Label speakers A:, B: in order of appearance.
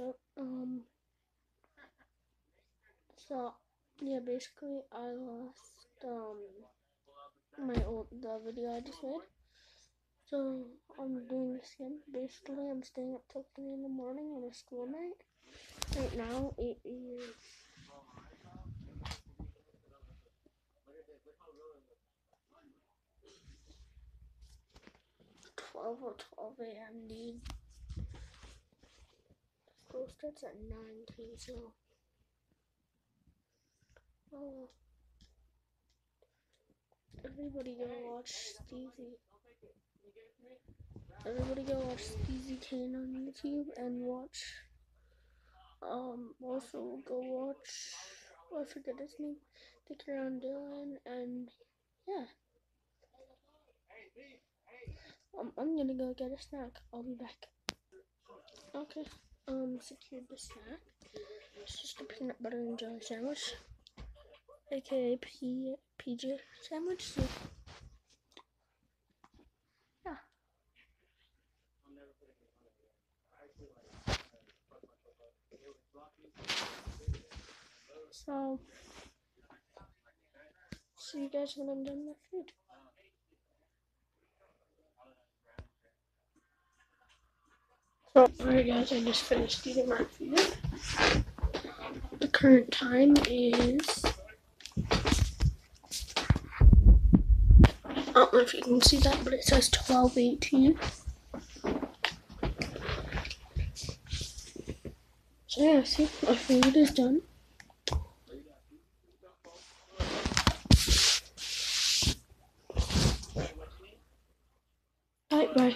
A: up? Um, so yeah, basically I lost um my old the video I just made. So I'm doing this again. Basically, I'm staying up till three in the morning on a school night. Right now it is twelve or twelve a.m. Starts at nine too, so. Oh. Everybody go watch Steezy. Everybody go watch Steezy Kane on YouTube and watch. Um, also go watch. Oh, I forget his name. Dick around Dylan and yeah. Um, I'm gonna go get a snack. I'll be back. Okay. Um, secured the snack. It's just a peanut butter and jelly sandwich, aka P PJ sandwich. So, yeah. So, see you guys when I'm done with food. Oh, so, alright guys, I just finished eating my food. The current time is... I don't know if you can see that, but it says 12.18. So yeah, see, my food is done. Alright, bye.